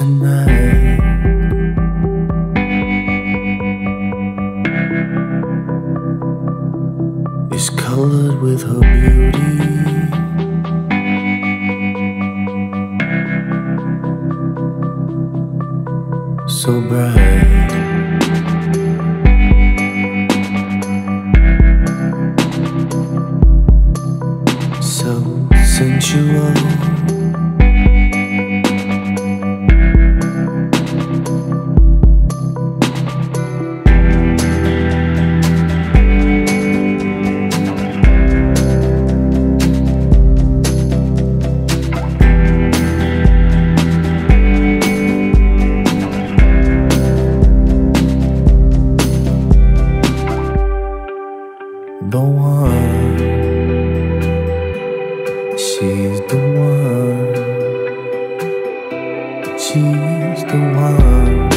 tonight. Is colored with her beauty. So bright. So sensual. The one, she's the one, she's the one.